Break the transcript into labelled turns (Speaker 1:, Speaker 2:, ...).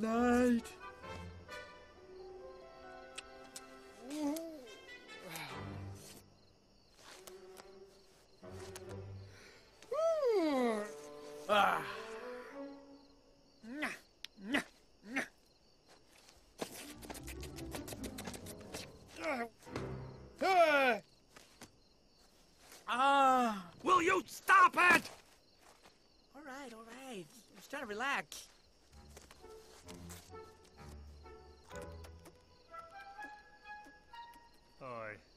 Speaker 1: Night. Ah. Ah.
Speaker 2: Will you stop it?
Speaker 1: All right, all right. Just trying to relax. thigh.